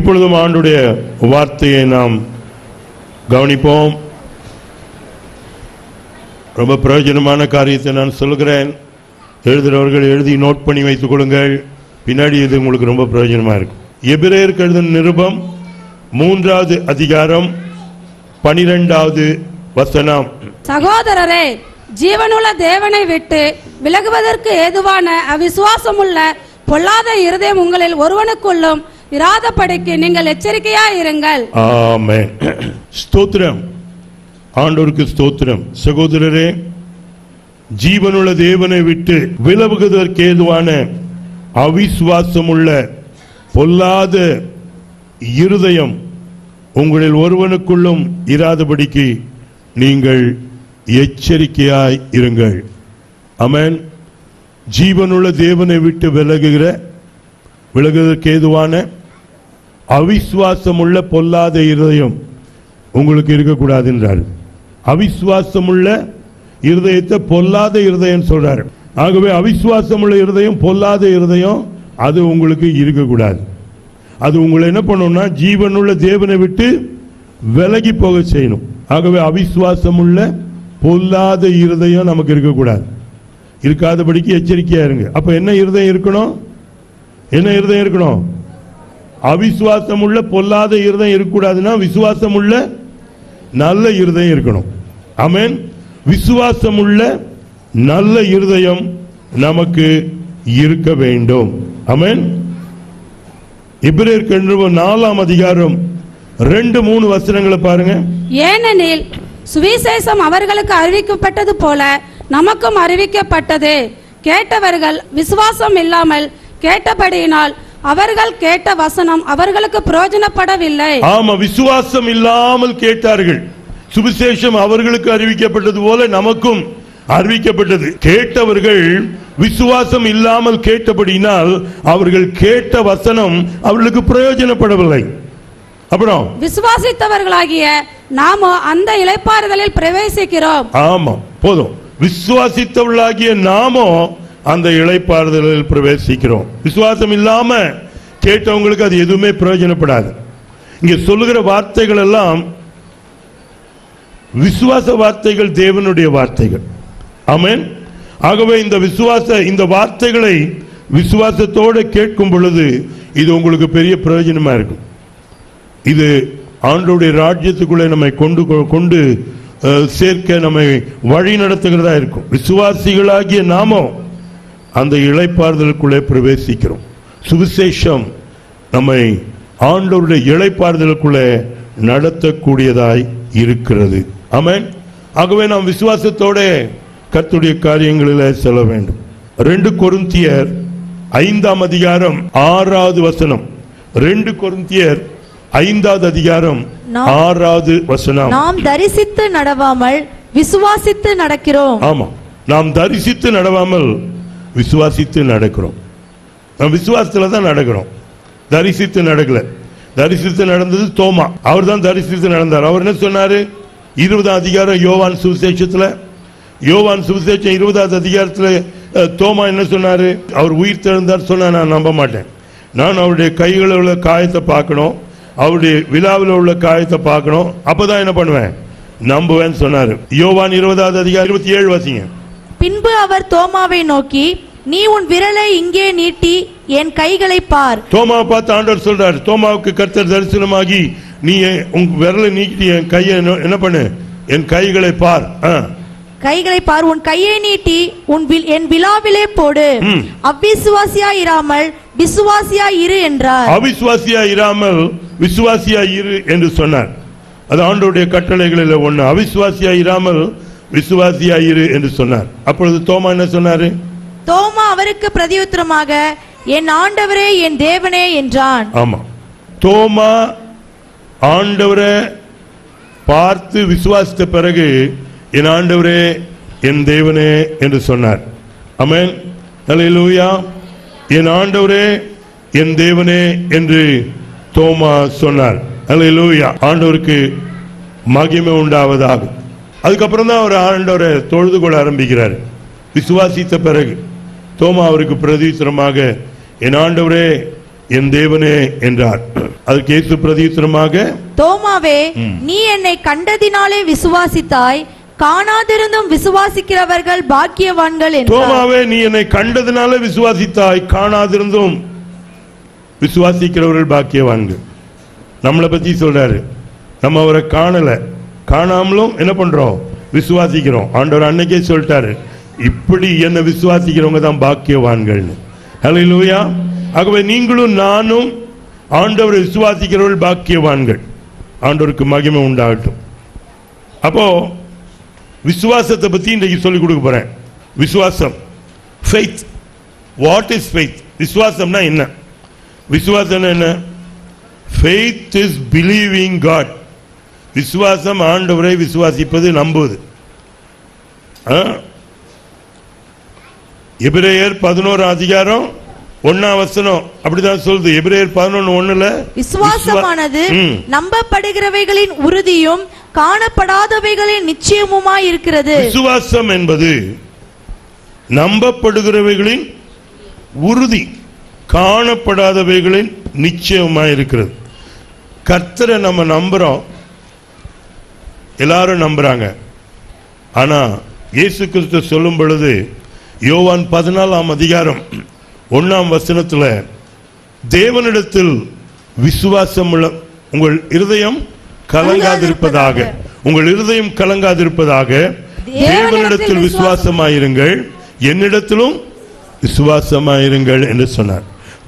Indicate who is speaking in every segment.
Speaker 1: இப்பொழுதும் ஆண்டுடைய வார்த்தையை நாம் கவனிப்போம். ரொம்ப பிரயோஜனமான காரியத்தை நான் சொல்கிறேன் எழுதுகிறவர்கள் எழுதி நோட் பண்ணி வைத்துக் கொள்ளுங்கள். பின்னாடி இது உங்களுக்கு ரொம்ப பிரயோஜனமாக இருக்கும். எபிரேயருக்கு எழுதின நிருபம் மூன்றாவது அதிகாரம் பனிரெண்டாவது வசனம்.
Speaker 2: சகோதரரே ஜீவனுள்ள தேவனை விட்டு விலகுவதற்கு ஏதுவான அவிசுவாசமுள்ள பொல்லாத இருதயம் உங்களில் ஒருவனுக்குள்ளும் இராதபடிக்கு நீங்கள் எச்சரிக்கையா இருங்கள்.
Speaker 1: ஆமென். ஸ்தோத்திரம். ஆண்டோருக்கு ஸ்தோத்திரம். சகோதரரே ஜீவனுள்ள தேவனை விட்டு விலகுவதற்கு ஏதுவான அவிசுவாசமுள்ள பொல்லாத இருதயம் உங்களில் ஒருவனுக்குள்ளும் இராதபடிக்கு நீங்கள் எச்சரிக்கையாய் இருங்கள். அமேன் ஜீவனுள்ள தேவனை விட்டு விலகுகிற விலகுவதற்கு ஏதுவான அவிசுவாசமுள்ள பொல்லாத இருதயம் உங்களுக்கு இருக்கக்கூடாது என்றார் அவிசுவாசமுள்ள இருதயத்தை பொல்லாத இருதயம் சொல்றாரு. ஆகவே அவிசுவாசமுள்ள இருதயம் பொல்லாத இருதயம் அது உங்களுக்கு இருக்கக்கூடாது. அது உங்களை என்ன பண்ணணும்னா ஜீவனுள்ள தேவனை விட்டு விலகி போக செய்யணும். ஆகவே அவிசுவாசமுள்ள பொல்லாத இருதயம் நமக்கு இருக்கக்கூடாது. இருக்காதபடிக்கு எச்சரிக்கையா இருங்க. அப்ப என்ன இருதயம் இருக்கணும்? என்ன இருதயம் இருக்கணும்? அவிசுவாசம் உள்ள பொல்லாத இருதயம் இருக்கக்கூடாதுன்னா விசுவாசம் உள்ள நல்ல இருதயம் இருக்கணும். அமேன் விசுவாசம் உள்ள நல்ல இருதயம் நமக்கு இருக்க வேண்டும். அமேன் இப்ரேற்கு நாலாம் அதிகாரம் ரெண்டு மூணு வசனங்களை பாருங்க.
Speaker 2: ஏனெனில் சுவிசேஷம் அவர்களுக்கு அறிவிக்கப்பட்டது போல நமக்கும் அறிவிக்கப்பட்டது. கேட்டவர்கள் விசுவாசம் இல்லாமல் கேட்டபடியினால் அவர்கள் கேட்ட வசனம் அவர்களுக்கு பிரயோஜனப்படவில்லை.
Speaker 1: ஆமா விசுவாசம் இல்லாமல் கேட்டார்கள். சுவிசேஷம் அவர்களுக்கு அறிவிக்கப்பட்டது போல நமக்கும் அறிவிக்கப்பட்டது. கேட்டவர்கள் விசுவாசம் இல்லாமல் கேட்டபடியினால் அவர்கள் கேட்ட வசனம் அவர்களுக்கு பிரயோஜனப்படவில்லை. அப்புறம்?
Speaker 2: விசுவாசித்தவர்களாகிய நாமோ அந்த இளைப்பாறுதலில் பிரவேசிக்கிறோம்.
Speaker 1: ஆமா போதும். விசுவாசித்தவர்களாகிய நாமோ அந்த இளைப்பாறுதலில் பிரவேசிக்கிறோம். விசுவாசம் இல்லாம கேட்டவங்களுக்கு அது எதுவுமே பிரயோஜனப்படாது. இங்கே சொல்லுகிற வார்த்தைகள் எல்லாம் விசுவாச வார்த்தைகள் தேவனுடைய வார்த்தைகள். ஆமேன். ஆகவே இந்த விசுவாச இந்த வார்த்தைகளை விசுவாசத்தோடு கேட்கும் பொழுது இது உங்களுக்கு பெரிய பிரயோஜனமா இருக்கும். இது ஆண்டோடைய ராஜ்யத்துக்குள்ளே நம்மை கொண்டு கொண்டு சேர்க்க நம்மை வழி நடத்துகிறதா இருக்கும். விசுவாசிகளாகிய நாமோ அந்த இளைப்பாறுதலுக்குள்ளே பிரவேசிக்கிறோம். சுவிசேஷம் நம்மை ஆண்டவருடைய இளைப்பாறுதலுக்குள்ளே நடத்தக்கூடியதாய் இருக்கிறது. ஆமென். ஆகவே நாம் விசுவாசத்தோட கர்த்தருடைய காரியங்களில் செல்ல வேண்டும். ரெண்டு கொருந்தியர் ஐந்தாம் அதிகாரம் ஆறாவது வசனம். ரெண்டு கொருந்தியர் ஐந்தாவது அதிகாரம் ஆறாவது வசனம்.
Speaker 3: நாம் தரிசித்து நடவாமல் விசுவாசித்து நடக்கிறோம்.
Speaker 1: ஆமா. நாம் தரிசித்து நடவாமல் விசுவாசித்து நடக்கிறோம். நம்ம விசுவாசத்தில் தான் நடக்கிறோம். தரிசித்து நடக்கல. தரிசித்து நடந்தது தோமா. அவர் தான் தரிசித்து நடந்தார். அவர் என்ன சொன்னார்? இருபதாம் அதிகாரம் யோவான் சுவிசேஷத்தில். யோவான் சுவிசேஷம் இருபதாவது அதிகாரத்தில் தோமா என்ன சொன்னார்? அவர் உயிர் திறந்தார் சொன்னா நான் நம்ப மாட்டேன். நான் அவருடைய கைகளில் உள்ள காயத்தை பார்க்கணும். அவருடைய விழாவில் உள்ள காயத்தை பார்க்கணும். அப்போ தான் என்ன பண்ணுவேன்? நம்புவேன்னு சொன்னார். யோவான் இருபதாவது அதிகாரம் இருபத்தி ஏழு வாசிங்க.
Speaker 3: பின்பு அவர் தோமாவை நோக்கி நீ உன் விரலை இங்கே நீட்டி என் கைகளை பார்.
Speaker 1: தோமாவை பார்த்து ஆண்டவர் சொல்றாரு தோமாவுக்கு கர்த்தர் தரிசனமாகி நீ உன் விரலை நீக்கி என் கையை என்ன- பண்ணு? என் கைகளை பார்.
Speaker 3: கைகளை பார் உன் கையை நீட்டி உன் என் விழாவிலே போடு.
Speaker 1: ம்.
Speaker 3: அவ்விசுவாசியா இராமல் விசுவாசியா இரு என்றார்.
Speaker 1: அவிசுவாசியா இராமல் விசுவாசியா இரு என்று சொன்னார். அது ஆண்டவருடைய கட்டளைகளில் ஒண்ணு. அவிசுவாசியா இராமல் விசுவாசியா இரு என்று சொன்னார். அப்பொழுது தோமா என்ன சொன்னாரு?
Speaker 3: தோமா அவருக்கு பிரதியுத்தரமாக என் ஆண்டவரே என் தேவனே என்றான்.
Speaker 1: ஆமா. தோமா ஆண்டவரை பார்த்து விசுவாசித்த பிறகு என் ஆண்டவரே என் தேவனே என்று சொன்னார். அமேன் ஹalleluya. என் ஆண்டவரே என் தேவனே என்று தோமா சொன்னார். ஹalleluya. ஆண்டவருக்கு மகிமை உண்டாவதாக. அதுக்கப்புறம் தான் அவர் ஆண்டவரை தொழுது கொள்ள ஆரம்பிக்கிறார். விசுவாசித்த பிறகு தோமா அவருக்கு பிரதித்திரமாக என் ஆண்டவரே என் தேவனே என்றார். அதற்கு இயேசு பிரதியுத்தரமாக
Speaker 3: தோமாவே நீ என்னை கண்டதினாலே விசுவாசித்தாய் காணாதிருந்தும் விசுவாசிக்கிறவர்கள் பாக்கியவான்கள்
Speaker 1: தோமாவே நீ என்னை கண்டதுனால விசுவாசித்தாய் காணாதிருந்தும் விசுவாசிக்கிறவர்கள் பாக்கியவான்கள். நம்மளை பத்தி சொல்றாரு. நம்ம அவரை காணல. காணாமலும் என்ன பண்றோம்? விசுவாசிக்கிறோம். ஆண்டவர் அன்னைக்கே சொல்லிட்டாரு. இப்படி என்ன விசுவாசிக்கிறவங்க தான் பாக்கியவான்கள்னு. லூயா ஆகவே நீங்களும் நானும் ஆண்டவரை விசுவாசிக்கிறவர்கள் பாக்கியவான்கள். ஆண்டவருக்கு மகிமை உண்டாகட்டும். அப்போ விசுவாசத்தை பத்தி இன்றைக்கு சொல்லிக் கொடுக்க போறேன். விசுவாசம். ஃபெய்த் வாட் இஸ் ஃபெய்த் விசுவாசம்னா என்ன? விசுவாசம் என்ன? ஃபெய்த் இஸ் பிலீவிங் காட் விசுவாசம் ஆண்டவரை விசுவாசிப்பது நம்புவது? எபிரேயர் பதினோரு அதிகாரம் ஒன்னாம் வசனம் அப்படிதான் சொல்லுது. எபிரேயர் பதினொன்னு ஒண்ணுல
Speaker 3: விசுவாசமானது. நம்பப்படுகிறவைகளின் உறுதியும் காணப்படாதவைகளின் நிச்சயமுமாய் இருக்கிறது.
Speaker 1: விசுவாசம் என்பது நம்பப்படுகிறவைகளின் உறுதி காணப்படாதவைகளின் நிச்சயமாய் இருக்கிறது. கர்த்தரை நம்ம நம்புறோம். எல்லாரும் நம்புறாங்க. ஆனா இயேசு கிறிஸ்து சொல்லும் பொழுது யோவான் பதினாலாம் அதிகாரம் ஒண்ணாம் வசனத்துல தேவனிடத்தில் விசுவாசம் உள்ள உங்கள் இருதயம் கலங்காதிருப்பதாக உங்கள் இருதயம் கலங்காதிருப்பதாக தேவனிடத்தில் விசுவாசமாயிருங்கள் என்னிடத்திலும் விசுவாசமாயிருங்கள் என்று சொன்னார்.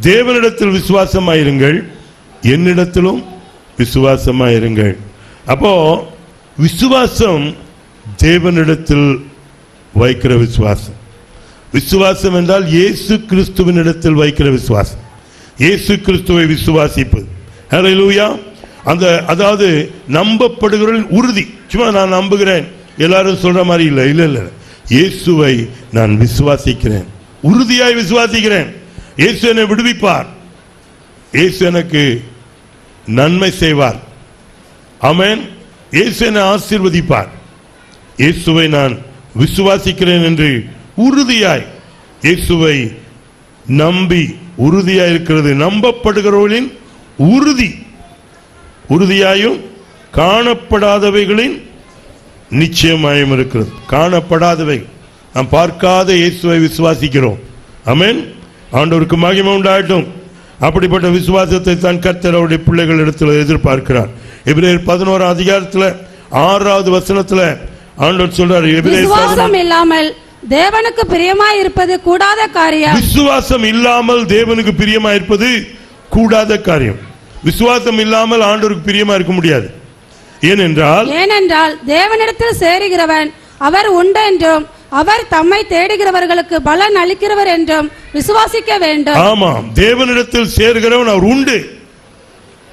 Speaker 1: தேவனிடத்தில் விசுவாசமாயிருங்கள் என்னிடத்திலும் விசுவாசமாயிருங்கள். அப்போ விசுவாசம் தேவனிடத்தில் வைக்கிற விசுவாசம். விசுவாசம் என்றால் இயேசு கிறிஸ்துவினிடத்தில் வைக்கிற விசுவாசம். இயேசு கிறிஸ்துவை விசுவாசிப்பது. ஹalleluya அந்த அதாவது நம்பப்படுகிற உறுதி. சும்மா நான் நம்புகிறேன். எல்லாரும் சொல்ற மாதிரி இல்லை. இல்லை இல்லை இயேசுவை நான் விசுவாசிக்கிறேன். உறுதியாய் விசுவாசிக்கிறேன். இயேசு என்னை விடுவிப்பார். இயேசு எனக்கு நன்மை செய்வார். அமேன் இயேசு என்னை ஆசீர்வதிப்பார். இயேசுவை நான் விசுவாசிக்கிறேன் என்று உறுதியாய் இயேசுவை நம்பி உறுதியாய் இருக்கிறது நம்பப்படுகிறவர்களின் உறுதி உறுதியாயும் காணப்படாதவைகளின் நிச்சயமாயும் இருக்கிறது. காணப்படாதவை நாம் பார்க்காத இயேசுவை விசுவாசிக்கிறோம். அமேன் ஆண்டவருக்கு மகிமை உண்டாகட்டும். அப்படிப்பட்ட விசுவாசத்தை தான் கர்த்தர் அவருடைய பிள்ளைகள் இடத்தில் எதிர்பார்க்கிறார். எபிரேயர் பதினோரு அதிகாரத்துல ஆறாவது வசனத்துல ஆண்டவர் சொல்றாரு
Speaker 2: விசுவாசம் இல்லாமல் தேவனுக்கு பிரியமாய் இருப்பது கூடாத காரியம்.
Speaker 1: விசுவாசம் இல்லாமல் தேவனுக்கு பிரியமா இருப்பது கூடாத காரியம். விசுவாசம் இல்லாமல் ஆண்டவருக்கு பிரியமா இருக்க முடியாது. ஏனென்றால்
Speaker 2: ஏனென்றால் தேவனிடத்தில் சேருகிறவன் அவர் உண்டென்றும் அவர் தம்மை தேடுகிறவர்களுக்கு பலன் அளிக்கிறவர் என்றும் விசுவாசிக்க வேண்டும்.
Speaker 1: ஆமாம் தேவனிடத்தில் சேர்கிறவன் அவர் உண்டு.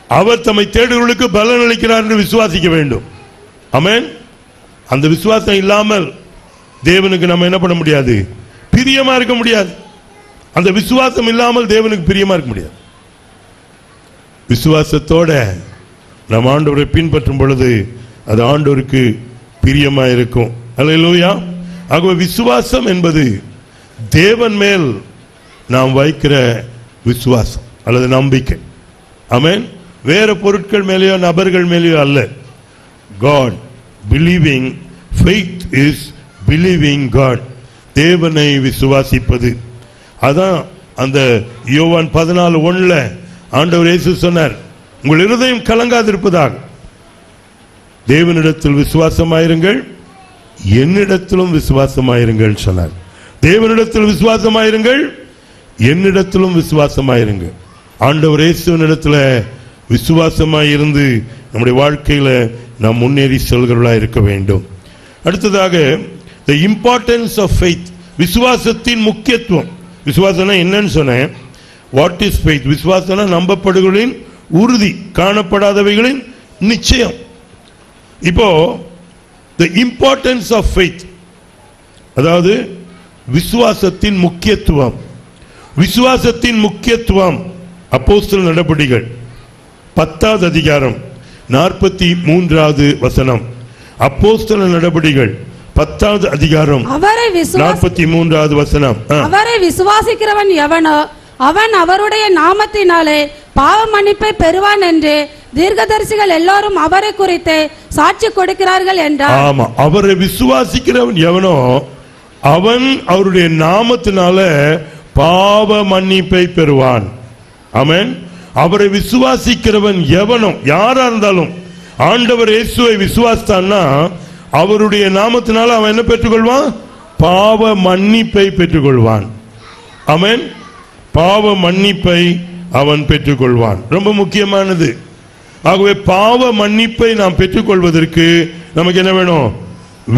Speaker 1: அவர் தம்மை தேடுகளுக்கு பலன் அளிக்கிறார் என்று விசுவாசிக்க வேண்டும். அமேன் அந்த விசுவாசம் இல்லாமல் தேவனுக்கு நம்ம என்ன பண்ண முடியாது? பிரியமா இருக்க முடியாது. அந்த விசுவாசம் இல்லாமல் தேவனுக்கு பிரியமா இருக்க முடியாது. விசுவாசத்தோட நம்ம ஆண்டவரை பின்பற்றும் பொழுது அது ஆண்டவருக்கு பிரியமா இருக்கும். அல்லேலூயா. ஆகவே விசுவாசம் என்பது தேவன் மேல் நாம் வைக்கிற விசுவாசம் அல்லது நம்பிக்கை. அமேன் வேற பொருட்கள் மேலேயோ நபர்கள் மேலேயோ அல்ல. God believing faith is believing God தேவனை விசுவாசிப்பது. அதான் அந்த யோவான் பதினாலு ஒன்றில் ஆண்டவர் இயேசு சொன்னார் உங்கள் இருதயம் கலங்காதிருப்பதாக. தேவனிடத்தில் விசுவாசமாயிருங்கள் என்னிடத்திலும் விசுவாசமாயிருங்கள் சொன்னார். தேவனிடத்தில் விசுவாசமாயிருங்கள் என்னிடத்திலும் விசுவாசமாயிருங்கள். ஆண்டவர் விசுவாசமாக விசுவாசமாயிருந்து நம்முடைய வாழ்க்கையில் நாம் முன்னேறி செல்கிறவர்களாக இருக்க வேண்டும். அடுத்ததாக த இம்பார்ட்டன்ஸ் ஆஃப் ஃபெய்த் விசுவாசத்தின் முக்கியத்துவம். விசுவாசம்னா என்னன்னு சொன்னேன். வாட் இஸ் ஃபெய்த் விசுவாசம்னா நம்பப்படுகளின் உறுதி காணப்படாதவைகளின் நிச்சயம். இப்போ த இம்பார்ட்டன்ஸ் ஆஃப் ஃபெய்த் அதாவது விசுவாசத்தின் முக்கியத்துவம். விசுவாசத்தின் முக்கியத்துவம் அப்போஸ்தல் நடபடிகள் பத்தாவது அதிகாரம் நாற்பத்தி மூன்றாவது வசனம். அப்போஸ்தல நடபடிகள் பத்தாவது அதிகாரம்
Speaker 2: அவரை
Speaker 1: நாற்பத்தி மூன்றாவது வசனம்.
Speaker 2: அவரை விசுவாசிக்கிறவன் எவனோ அவன் அவருடைய நாமத்தினாலே பாவ மன்னிப்பை பெறுவான் என்று தீர்க்கதரிசிகள் எல்லாரும் அவரை குறித்து சாட்சி கொடுக்கிறார்கள் என்றார்.
Speaker 1: ஆமா அவரை விசுவாசிக்கிறவன் எவனோ அவன் அவருடைய நாமத்தினால பாவ மன்னிப்பை பெறுவான். ஆமென். அவரை விசுவாசிக்கிறவன் எவனும் யாரா இருந்தாலும் ஆண்டவர் இயேசுவை விசுவாசித்தான்னா அவருடைய நாமத்தினால அவன் என்ன பெற்றுக்கொள்வான்? பாவ மன்னிப்பை பெற்றுக்கொள்வான். அவன் பாவ மன்னிப்பை அவன் பெற்றுக்கொள்வான். ரொம்ப முக்கியமானது. ஆகவே பாவ மன்னிப்பை நாம் பெற்றுக்கொள்வதற்கு நமக்கு என்ன வேணும்?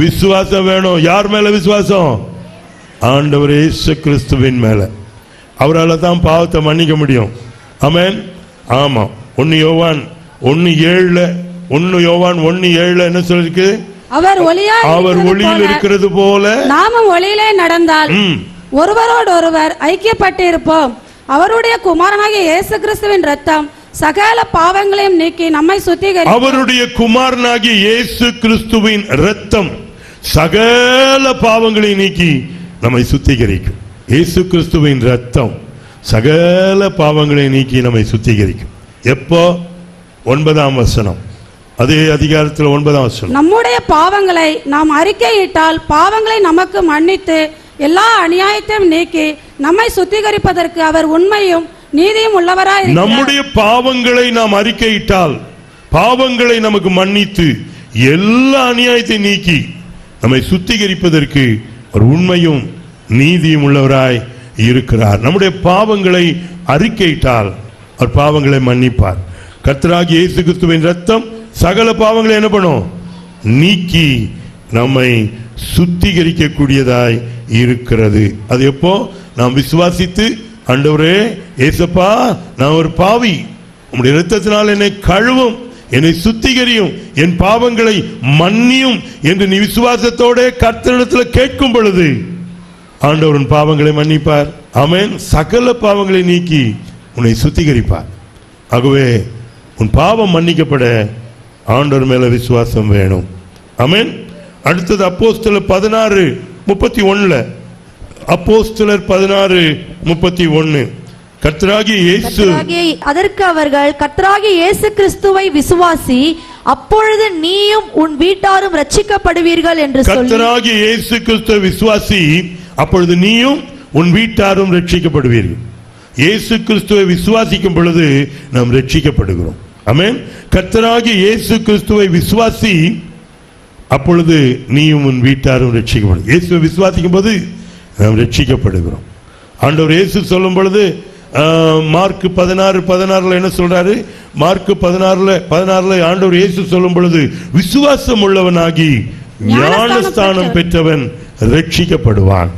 Speaker 1: விசுவாசம் வேணும். யார் மேல விசுவாசம்? ஆண்டவர் இயேசு கிறிஸ்துவின் மேல. அவரால் தான் பாவத்தை மன்னிக்க முடியும். ஆமென். ஆமா ஒன்னு யோவான் ஒன்னு ஏழுல ஒன்னு யோவான் ஒன்னு ஏழுல என்ன சொல்லிருக்கு?
Speaker 2: அவர் ஒளியா
Speaker 1: அவர் ஒளியில் இருக்கிறது போல.
Speaker 2: நாமும் ஒளியிலே நடந்தால் ஒருவரோடு ஒருவர் ஐக்கியப்பட்டிருப்போம். அவருடைய குமாரனாகிய இயேசு கிறிஸ்துவின் ரத்தம் சகல பாவங்களையும் நீக்கி நம்மை சுத்திகரி
Speaker 1: அவருடைய குமாரனாகிய இயேசு கிறிஸ்துவின் இரத்தம் சகல பாவங்களை நீக்கி நம்மை சுத்திகரிக்கும். இயேசு கிறிஸ்துவின் இரத்தம். சகல பாவங்களை நீக்கி நம்மை சுத்திகரிக்கும். எப்போ? ஒன்பதாம் வசனம். அதே அதிகாரத்தில் ஒன்பதாம் வசனம்.
Speaker 2: நம்முடைய பாவங்களை நாம் அறிக்கையிட்டால் பாவங்களை நமக்கு மன்னித்து எல்லா அநியாயத்தையும் நீக்கி நம்மை சுத்திகரிப்பதற்கு அவர் உண்மையும் நீதியும் உள்ளவராய்.
Speaker 1: நம்முடைய பாவங்களை நாம் அறிக்கையிட்டால் பாவங்களை நமக்கு மன்னித்து எல்லா அநியாயத்தை நீக்கி நம்மை சுத்திகரிப்பதற்கு ஒரு உண்மையும் நீதியும் உள்ளவராய் இருக்கிறார். நம்முடைய பாவங்களை அறிக்கையிட்டால் அவர் பாவங்களை மன்னிப்பார். கர்த்தராகி இயேசு கிறிஸ்துவின் ரத்தம் சகல பாவங்களை என்ன பண்ணும்? நீக்கி நம்மை சுத்திகரிக்கக்கூடியதாய் இருக்கிறது. அது எப்போ? நாம் விசுவாசித்து அண்டவரே ஏசப்பா நான் ஒரு பாவி. உங்களுடைய ரத்தத்தினால் என்னை கழுவும் என்னை சுத்திகரியும் என் பாவங்களை மன்னியும் என்று நீ விசுவாசத்தோட கர்த்தரிடத்தில் கேட்கும் பொழுது ஆண்டவரின் பாவங்களை மன்னிப்பார். ஆமென். சகல பாவங்களை நீக்கி உன்னை சுத்திகரிப்பார். ஆகவே உன் பாவம் மன்னிக்கப்பட ஆண்டவர் மேல விசுவாசம் வேணும். ஆமென். அடுத்தது அப்போஸ்தலர் பதினாறு முப்பத்தி ஒண்ணுல. அப்போஸ்தலர் பதினாறு முப்பத்தி ஒன்னு கர்த்தராகிய இயேசு.
Speaker 3: அதற்கு அவர்கள் கர்த்தராகிய இயேசு கிறிஸ்துவை விசுவாசி அப்பொழுது நீயும் உன் வீட்டாரும் ரட்சிக்கப்படுவீர்கள் என்று
Speaker 1: கர்த்தராகிய இயேசு கிறிஸ்துவ விசுவாசி அப்பொழுது நீயும் உன் வீட்டாரும் ரட்சிக்கப்படுவீர்கள் இயேசு கிறிஸ்துவை விசுவாசிக்கும் பொழுது நாம் ரட்சிக்கப்படுகிறோம் ஆமென். கர்த்தராகிய இயேசு கிறிஸ்துவை விசுவாசி அப்பொழுது நீயும் உன் வீட்டாரும் ரட்சிக்கப்படும் இயேசுவை விசுவாசிக்கும் போது நாம் ரட்சிக்கப்படுகிறோம் ஆண்டவர் இயேசு சொல்லும் பொழுது மார்க் பதினாறு பதினாறுல என்ன சொல்றாரு? மார்க் பதினாறுல பதினாறுல ஆண்டவர் இயேசு சொல்லும் பொழுது விசுவாசம் உள்ளவனாகி ஞானஸ்தானம் பெற்றவன். ரட்சிக்கப்படுவான்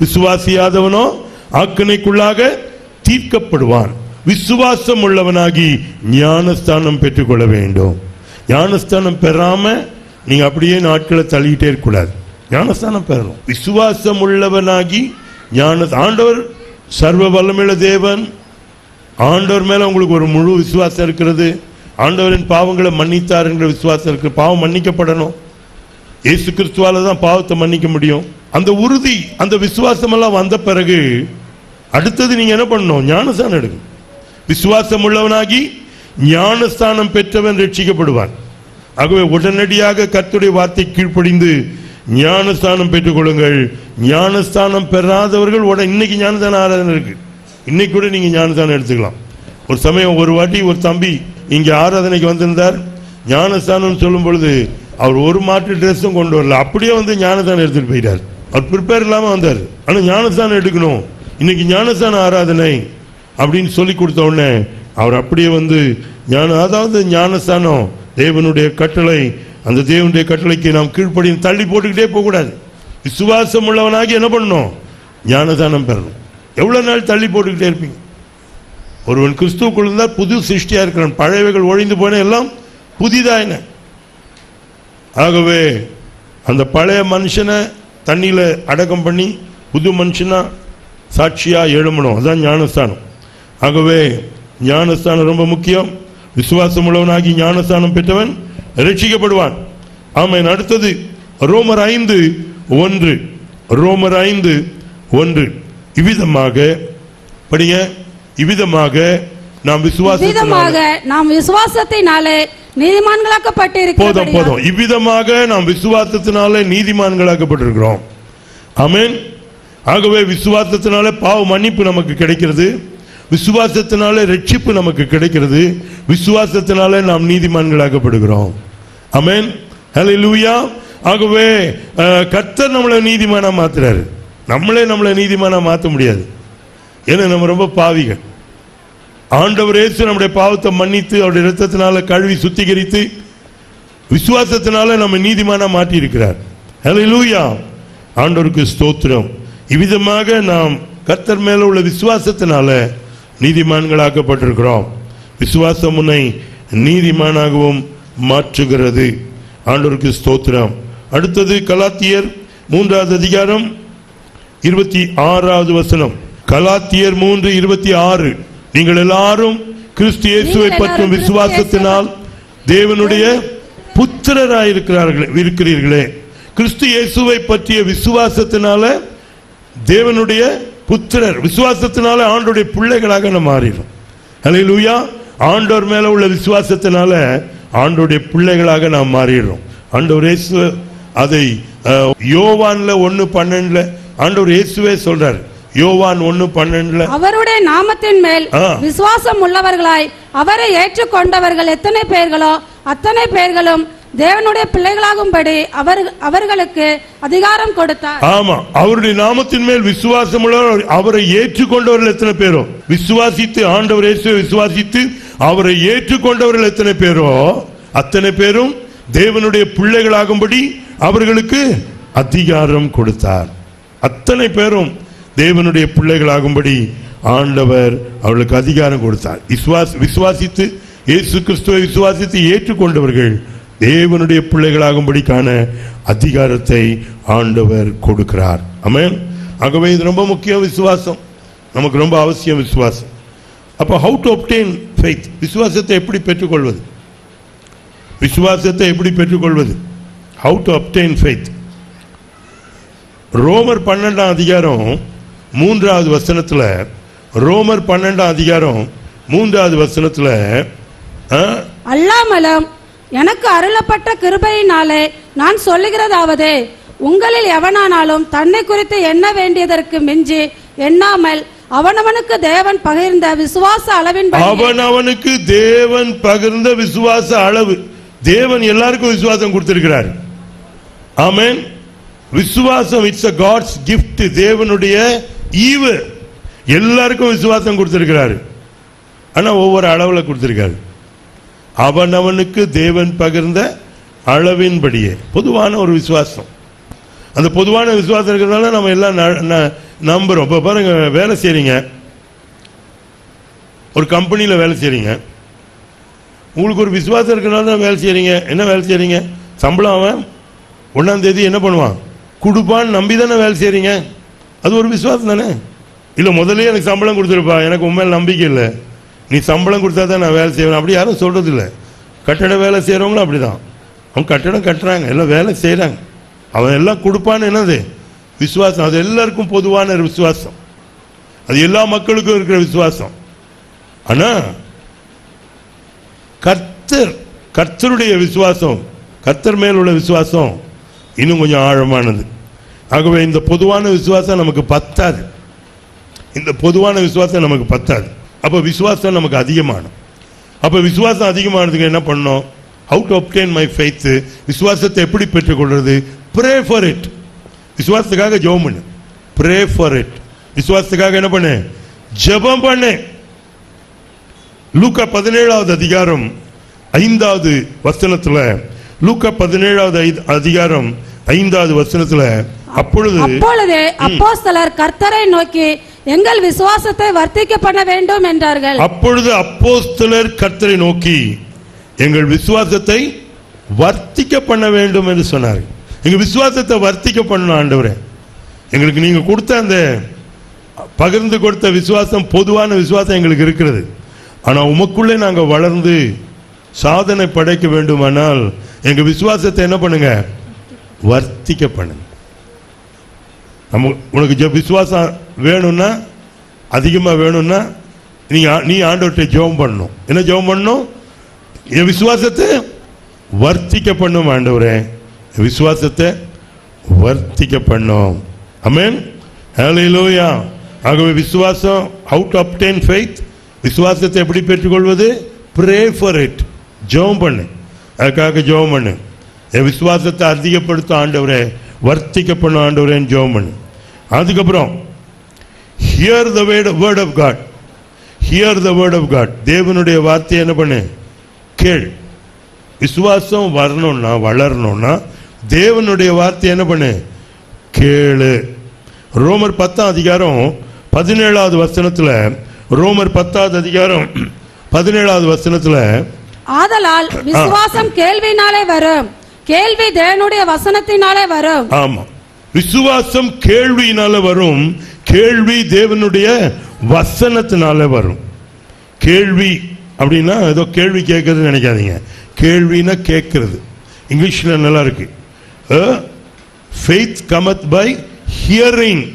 Speaker 1: விசுவாசியாதவனோ ஆக்கணைக்குள்ளாக தீர்க்கப்படுவான். விசுவாசம் உள்ளவனாகி ஞானஸ்தானம் பெற்றுக்கொள்ள வேண்டும். ஞானஸ்தானம் பெறாம நீங்க அப்படியே நாட்களை தள்ளிக்கிட்டே இருக்கக்கூடாது ஞானஸ்தானம் பெறணும். விசுவாசம் உள்ளவனாகி ஞான ஆண்டவர் சர்வ வல்லமையுள்ள தேவன். ஆண்டவர் மேல உங்களுக்கு ஒரு முழு விசுவாசம் இருக்கிறது. ஆண்டவரின் பாவங்களை மன்னித்தார் என்ற விசுவாசம் இருக்கு. பாவம் மன்னிக்கப்படணும். இயேசு கிறிஸ்துவால தான் பாவத்தை மன்னிக்க முடியும். அந்த உறுதி அந்த விசுவாசம் எல்லாம் வந்த பிறகு அடுத்தது நீங்க என்ன பண்ணணும்? ஞானஸ்தானம் எடுக்கும் விசுவாசம் உள்ளவனாகி ஞானஸ்தானம் பெற்றவன் ரட்சிக்கப்படுவான். ஆகவே உடனடியாக கத்துடைய வார்த்தை கீழ்ப்படிந்து ஞானஸ்தானம் பெற்றுக் கொள்ளுங்கள். ஞானஸ்தானம் பெறாதவர்கள் உடனே இன்னைக்கு ஞானஸ்தான ஆராதனை இருக்கு. இன்னைக்கு கூட நீங்க ஞானஸ்தானம் எடுத்துக்கலாம். ஒரு சமயம் ஒரு வாட்டி ஒரு தம்பி இங்கே ஆராதனைக்கு வந்திருந்தார். ஞானஸ்தானம் சொல்லும் பொழுது அவர் ஒரு மாற்று ட்ரெஸ்ஸும் கொண்டு வரல. அப்படியே வந்து ஞானஸ்தானம் எடுத்துட்டு போயிட்டார். அவர் ப்ரிப்பேர் இல்லாம வந்தார். ஆனா ஞானஸ்தானம் எடுக்கணும். இன்னைக்கு ஞானஸ்தான ஆராதனை அப்படின்னு சொல்லி கொடுத்த உடனே அவர் அப்படியே வந்து ஞான அதாவது ஞானஸ்தானம் தேவனுடைய கட்டளை அந்த தேவனுடைய கட்டளைக்கு நாம் கீழ்ப்படி தள்ளி போட்டுக்கிட்டே போகக்கூடாது. விசுவாசம் உள்ளவனாகி என்ன பண்ணணும்? ஞானதானம் பெறணும். எவ்வளோ நாள் தள்ளி போட்டுக்கிட்டே இருப்பீங்க? ஒருவன் கிறிஸ்துவுக்குள் இருந்தால் புது சிருஷ்டியாக இருக்கிறான். பழையவைகள் ஒழிந்து போன எல்லாம் புதிதாக என்ன? ஆகவே அந்த பழைய மனுஷனை தண்ணியில் அடக்கம் பண்ணி புது மனுஷனாக சாட்சியாக எழுமணும் அதான் ஞானஸ்தானம். ஆகவே ஞானஸ்தானம் ரொம்ப முக்கியம். விசுவாசம் உள்ளவனாகி ஞானஸ்தானம் பெற்றவன் ரட்சிக்கப்படுவான். ஆமாம் அடுத்தது ரோமர் ஐந்து ஒன்று. ரோமர் ஐந்து ஒன்று. இவ்விதமாக படிங்க இவ்விதமாக நாம்
Speaker 2: விசுவாசமாக நாம் விசுவாசத்தினாலே
Speaker 1: போதும் போதும். இவ்விதமாக நாம் விசுவாசத்தினாலே நீதிமான்களாக்கப்பட்டிருக்கிறோம். அமேன் ஆகவே விசுவாசத்தினாலே பாவ மன்னிப்பு நமக்கு கிடைக்கிறது. விசுவாசத்தினாலே ரட்சிப்பு நமக்கு கிடைக்கிறது. விசுவாசத்தினாலே நாம் நீதிமான்களாக்கப்படுகிறோம். ஆமென். லூயா ஆகவே கர்த்தர் நம்மளை நீதிமானா மாத்துறாரு. நம்மளே நம்மளை நீதிமானா மாற்ற முடியாது. ஏன்னா நம்ம ரொம்ப பாவிகள். ஆண்டவர் இயேசு நம்முடைய பாவத்தை மன்னித்து அவருடைய இரத்தத்தினால கழுவி சுத்திகரித்து விசுவாசத்தினால நம்ம நீதிமானா மாற்றியிருக்கிறார். ஹலோ லூயா ஆண்டவருக்கு ஸ்தோத்திரம். இவ்விதமாக நாம் கர்த்தர் மேல உள்ள விசுவாசத்தினால நீதிமான்களாக்கப்பட்டிருக்கிறோம். விசுவாசம் உன்னை நீதிமானாகவும் மாற்றுகிறது. ஆண்டவருக்கு ஸ்தோத்திரம். அடுத்தது கலாத்தியர் மூன்றாவது அதிகாரம் இருபத்தி ஆறாவது வசனம். கலாத்தியர் மூன்று இருபத்தி ஆறு. நீங்கள் எல்லாரும் கிறிஸ்து இயேசுவை பற்றும் விசுவாசத்தினால் தேவனுடைய புத்திரராயிருக்கிறார்கள் இருக்கிறீர்களே. கிறிஸ்து இயேசுவை பற்றிய விசுவாசத்தினால தேவனுடைய புத்திரர் விசுவாசத்தினால ஆண்டோடைய பிள்ளைகளாக நம்ம மாறிடும் ஹalleluya ஆண்டவர் மேல உள்ள விசுவாசத்தினால ஆண்டோடைய பிள்ளைகளாக நாம் மாறிடுறோம். ஆண்டவர் இயேசு அதை யோவான்ல ஒன்னு பன்னெண்டுல ஆண்டவர் இயேசுவே சொல்றார். யோவான் ஒன்னு பன்னெண்டுல.
Speaker 2: அவருடைய நாமத்தின் மேல். விசுவாசம் உள்ளவர்களாய் அவரை ஏற்றுக்கொண்டவர்கள் எத்தனை பேர்களோ அத்தனை பேர்களும் தேவனுடைய பிள்ளைகளாகும்படி அவர் அவர்களுக்கு அதிகாரம் கொடுத்தார்.
Speaker 1: ஆமா அவருடைய நாமத்தின் மேல் விசுவாசம் உள்ளவர் அவரை ஏற்றுக்கொண்டவர்கள் எத்தனை பேரோ? விசுவாசித்து ஆண்டவர் இயேசுவை விசுவாசித்து அவரை ஏற்றுக்கொண்டவர்கள் எத்தனை பேரோ? அத்தனை பேரும் தேவனுடைய பிள்ளைகளாகும்படி அவர்களுக்கு அதிகாரம் கொடுத்தார். அத்தனை பேரும் தேவனுடைய பிள்ளைகளாகும்படி ஆண்டவர் அவர்களுக்கு அதிகாரம் கொடுத்தார். விசுவாஸ் விசுவாசித்து இயேசு கிறிஸ்துவை விசுவாசித்து ஏற்றுக்கொண்டவர்கள் தேவனுடைய பிள்ளைகளாகும்படிக்கான அதிகாரத்தை ஆண்டவர் கொடுக்கிறார். அமேன் ஆகவே இது ரொம்ப முக்கியம் விசுவாசம். நமக்கு ரொம்ப அவசியம் விசுவாசம். அப்போ ஹவு டு அப்டெயின் ஃபெய்த் விசுவாசத்தை எப்படி பெற்றுக்கொள்வது? விசுவாசத்தை எப்படி பெற்றுக்கொள்வது? ஹவு டு அப்டெயின் ஃபெய்த் ரோமர் பன்னெண்டாம் அதிகாரம் மூன்றாவது வசனத்துல ரோமர் பன்னெண்டாம் அதிகாரம் மூன்றாவது வசனத்துல
Speaker 2: அல்லாமலும் எனக்கு அருளப்பட்ட கிருபையினாலே நான் சொல்லுகிறதாவது உங்களில் எவனானாலும் தன்னை குறித்து எண்ண வேண்டியதற்கு மிஞ்சி எண்ணாமல் அவனவனுக்கு தேவன் பகிர்ந்த விசுவாச அளவின்
Speaker 1: அவன் அவனுக்கு தேவன் பகிர்ந்த விசுவாச அளவு. தேவன் எல்லாருக்கும் விசுவாசம் கொடுத்திருக்கிறார். ஆமென். விசுவாசம் இட்ஸ் a காட்ஸ் gift. தேவனுடைய ஈவு. எல்லாருக்கும் விசுவாசம் கொடுத்திருக்கிறார். ஆனால் ஒவ்வொரு அளவில் கொடுத்துருக்காரு. அவனவனுக்கு தேவன் பகிர்ந்த அளவின்படியே. பொதுவான ஒரு விசுவாசம். அந்த பொதுவான விசுவாசம் இருக்கிறதுனால நம்ம எல்லாம் ந- ந- இப்போ பாருங்க வேலை செய்கிறீங்க ஒரு கம்பெனியில் வேலை செய்கிறீங்க உங்களுக்கு ஒரு விசுவாசம் இருக்கிறனால தான் வேலை செய்கிறீங்க என்ன வேலை செய்கிறீங்க சம்பளம் அவன் ஒன்றாம் தேதி என்ன பண்ணுவான்? கொடுப்பான்னு நம்பி தானே வேலை செய்கிறீங்க அது ஒரு விசுவாசம் தானே? இல்லை முதல்ல எனக்கு சம்பளம் கொடுத்துருப்பா. எனக்கு உண்மையில நம்பிக்கை இல்லை. நீ சம்பளம் கொடுத்தா தான் நான் வேலை செய்வேன். அப்படி யாரும் சொல்கிறது இல்லை கட்டட வேலை செய்கிறவங்களும் அப்படிதான். அவங்க கட்டடம் கட்டுறாங்க. எல்லாம் வேலை செய்கிறாங்க அவன் எல்லாம் கொடுப்பான்னு என்னது? விசுவாசம். அது எல்லாருக்கும் பொதுவான ஒரு விசுவாசம். அது எல்லா மக்களுக்கும் இருக்கிற விசுவாசம். ஆனால் கர்த்தர் கர்த்தருடைய விசுவாசம் கர்த்தர் மேல் உள்ள விசுவாசம் இன்னும் கொஞ்சம் ஆழமானது. ஆகவே இந்த பொதுவான விசுவாசம் நமக்கு பத்தாது. இந்த பொதுவான விசுவாசம் நமக்கு பத்தாது. அப்போ விசுவாசம் நமக்கு அதிகமானும் அப்போ விசுவாசம் அதிகமானதுக்கு என்ன பண்ணோம் அவுட் டு மை ஃபெய்த்து விசுவாசத்தை எப்படி பெற்றுக்கொள்வது ப்ரே ஃபார் இட் விசுவாசத்துக்காக ஜெபம் பண்ணு. ப்ரே ஃபார் இட் விசுவாசத்துக்காக என்ன பண்ணு? ஜெபம் பண்ணு. லூக்கா பதினேழாவது அதிகாரம் ஐந்தாவது வசனத்தில் லூக்கா பதினேழாவது அதிகாரம் ஐந்தாவது வசனத்தில் அப்பொழுது
Speaker 2: அப்பொழுது அப்போஸ்தலர் கர்த்தரை நோக்கி எங்கள் விசுவாசத்தை வர்த்திக்க பண்ண வேண்டும் என்றார்கள்.
Speaker 1: அப்பொழுது அப்போஸ்தலர் கர்த்தரை நோக்கி எங்கள் விசுவாசத்தை வர்த்திக்க பண்ண வேண்டும் என்று சொன்னார். எங்க விசுவாசத்தை வர்த்திக்க பண்ணணும் ஆண்டவரே. எங்களுக்கு நீங்க கொடுத்த அந்த பகிர்ந்து கொடுத்த விசுவாசம் பொதுவான விசுவாசம் எங்களுக்கு இருக்கிறது. ஆனா உமக்குள்ளே நாங்க வளர்ந்து சாதனை படைக்க வேண்டுமானால் எங்க விசுவாசத்தை என்ன பண்ணுங்க? வர்த்திக்க பண்ணுங்க நம்ம உனக்கு ஜ விசுவாசம் வேணும்னா அதிகமாக வேணும்னா நீ ஆ- நீ ஆண்டவர்கிட்ட ஜெபம் பண்ணணும். என்ன ஜெபம் பண்ணணும்? என் விசுவாசத்தை வர்த்திக்க பண்ணும் ஆண்டவரே. விசுவாசத்தை வர்த்திக்க பண்ணும். அமேன் லோயா ஆகவே விசுவாசம் அவுட் ஆஃப் டென் ஃபெய்த் விசுவாசத்தை எப்படி பெற்றுக்கொள்வது? ப்ரே ஃபார் இட் ஜெபம் பண்ணு. அதுக்காக ஜெபம் பண்ணு. என் விசுவாசத்தை அதிகப்படுத்த ஆண்டவரே. வர்த்திக்க பண்ணும் ஆண்டவரேன்னு ஜெபம் பண்ணு அதுக்கப்புறம் hear the word word of God hear the word of God தேவனுடைய வார்த்தையை என்ன பண்ணு? கேள். விசுவாசம் வரணும்னா வளரணும்னா தேவனுடைய வார்த்தை என்ன பண்ணு? கேளு. ரோமர் பத்தாம் அதிகாரம் பதினேழாவது வசனத்துல ரோமர் பத்தாவது அதிகாரம் பதினேழாவது வசனத்துல
Speaker 2: ஆதலால் விசுவாசம் கேள்வினாலே வரும். கேள்வி தேவனுடைய வசனத்தினாலே வரும்.
Speaker 1: ஆமா. விசுவாசம் கேள்வியினால வரும். கேள்வி தேவனுடைய வசனத்தினால வரும். கேள்வி அப்படின்னா ஏதோ கேள்வி கேட்கறதுன்னு நினைக்காதீங்க. கேள்வினா கேட்கறது. இங்கிலீஷ்ல நல்லா இருக்கு. Faith cometh by hearing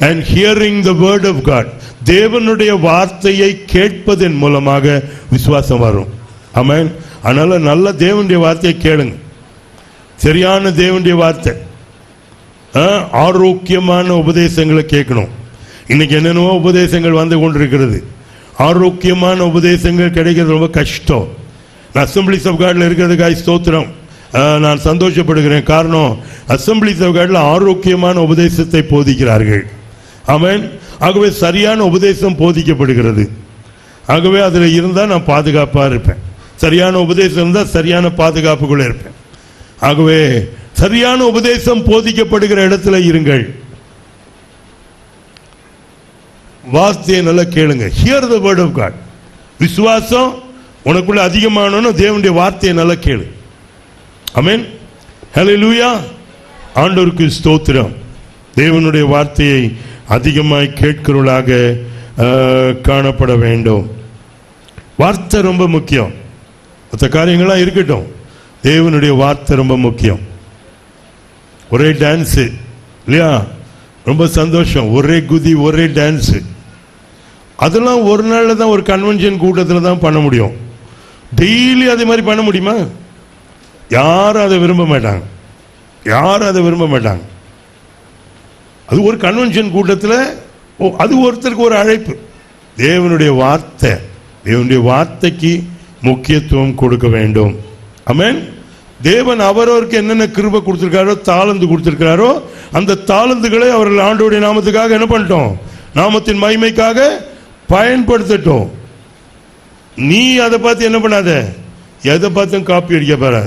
Speaker 1: and hearing the word of God தேவனுடைய வார்த்தையை கேட்பதன் மூலமாக விசுவாசம் வரும். ஆமாம் அதனால் நல்ல தேவனுடைய வார்த்தையை கேளுங்க. சரியான தேவனுடைய வார்த்தை. ஆ, ஆரோக்கியமான உபதேசங்களை கேட்கணும். இன்னைக்கு என்னென்னவோ உபதேசங்கள் வந்து கொண்டிருக்கிறது. ஆரோக்கியமான உபதேசங்கள் கிடைக்கிறது ரொம்ப கஷ்டம். நான் அசம்பிளிஸ் ஆஃப் கார்டில் இருக்கிறதுக்காக ஸ்தோத்திரம். நான் சந்தோஷப்படுகிறேன். காரணம் அசம்பிளிஸ் ஆஃப் கார்டில் ஆரோக்கியமான உபதேசத்தை போதிக்கிறார்கள். அவன் ஆகவே சரியான உபதேசம் போதிக்கப்படுகிறது. ஆகவே அதில் இருந்தால் நான் பாதுகாப்பாக இருப்பேன். சரியான உபதேசம் இருந்தால் சரியான பாதுகாப்புக்குள்ளே இருப்பேன். ஆகவே சரியான உபதேசம் போதிக்கப்படுகிற இடத்துல இருங்கள். வார்த்தையை நல்லா கேளுங்க. Hear the word of God விசுவாசம் உனக்குள்ள அதிகமானோன்னு தேவனுடைய வார்த்தையை நல்லா கேளு. அமேன் லூயா ஆண்டோருக்கு ஸ்தோத்திரம். தேவனுடைய வார்த்தையை அதிகமாய் கேட்கிறவளாக காணப்பட வேண்டும். வார்த்தை ரொம்ப முக்கியம். மற்ற காரியங்களாக இருக்கட்டும். தேவனுடைய வார்த்தை ரொம்ப முக்கியம். ஒரே டான்ஸு இல்லையா? ரொம்ப சந்தோஷம். ஒரே குதி ஒரே டான்ஸு அதெல்லாம் ஒரு நாளில் தான் ஒரு கன்வென்ஷன் கூட்டத்தில் தான் பண்ண முடியும். டெய்லி அதே மாதிரி பண்ண முடியுமா? யாரும் அதை விரும்ப மாட்டாங்க. யாரும் அதை விரும்ப மாட்டாங்க. அது ஒரு கன்வென்ஷன் கூட்டத்தில் ஓ அது ஒருத்தருக்கு ஒரு அழைப்பு. தேவனுடைய வார்த்தை தேவனுடைய வார்த்தைக்கு முக்கியத்துவம் கொடுக்க வேண்டும். அமேன் தேவன் அவரவருக்கு என்னென்ன கிருப கொடுத்திருக்காரோ தாளந்து கொடுத்திருக்கிறாரோ அந்த தாளந்துகளை அவர்கள் ஆண்டோடைய நாமத்துக்காக என்ன பண்ணிட்டோம்? நாமத்தின் மகிமைக்காக பயன்படுத்தட்டும். நீ அதை பார்த்து என்ன பண்ணாத? எதை பார்த்தும் காப்பி அடிக்க பாரு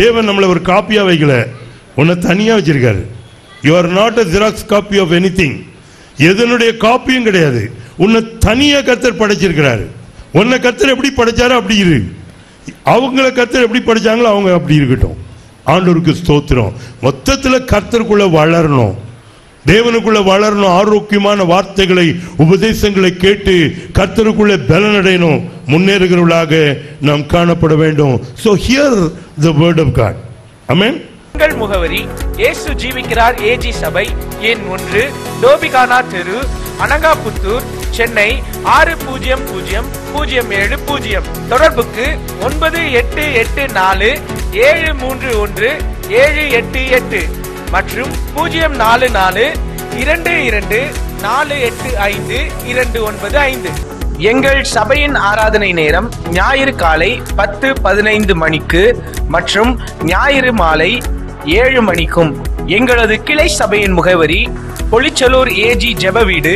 Speaker 1: தேவன் நம்மளை ஒரு காப்பியாக வைக்கல. உன்னை தனியாக வச்சிருக்காரு. You are not a xerox copy of any thing எதனுடைய காப்பியும் கிடையாது. உன்னை தனியாக கத்தர் படைச்சிருக்கிறாரு. உன்னை கத்தர் எப்படி படைச்சாரோ அப்படி இரு. அவங்கள கத்தர் எப்படி படித்தாங்களோ அவங்க அப்படி இருக்கட்டும். ஆண்டோருக்கு ஸ்தோத்திரம். மொத்தத்தில் கர்த்தருக்குள்ளே வளரணும். தேவனுக்குள்ள வளரணும். ஆரோக்கியமான வார்த்தைகளை உபதேசங்களை கேட்டு கர்த்தருக்குள்ளே பலனடையணும். முன்னேறுகிறவர்களாக நாம் காணப்பட வேண்டும். So hear the word of God amen
Speaker 4: உங்கள் முகவரி இயேசு ஜீவிக்கிறார் ஏஜி சபை எண் ஒன்று டோபிகானா தெரு அனங்காபுத்தூர் சென்னை ஆறு பூஜ்ஜியம் பூஜ்ஜியம் பூஜ்ஜியம் ஏழு பூஜ்ஜியம். தொடர்புக்கு ஒன்பது எட்டு எட்டு நாலு ஏழு மூன்று ஒன்று ஏழு எட்டு எட்டு மற்றும் பூஜ்ஜியம் நாலு நாலு இரண்டு இரண்டு நாலு எட்டு ஐந்து இரண்டு ஒன்பது ஐந்து. எங்கள் சபையின் ஆராதனை நேரம் ஞாயிறு காலை பத்து பதினைந்து மணிக்கு மற்றும் ஞாயிறு மாலை ஏழு மணிக்கும். எங்களது கிளை சபையின் முகவரி பொலிச்சலூர் ஏஜி ஜெப வீடு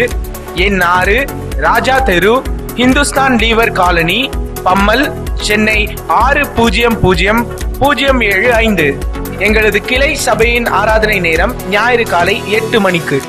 Speaker 4: எண் ஆறு ராஜா தெரு இந்துஸ்தான் லீவர் காலனி பம்மல் சென்னை ஆறு பூஜ்ஜியம் பூஜ்ஜியம் பூஜ்ஜியம் ஏழு ஐந்து. எங்களது கிளை சபையின் ஆராதனை நேரம் ஞாயிறு காலை எட்டு மணிக்கு.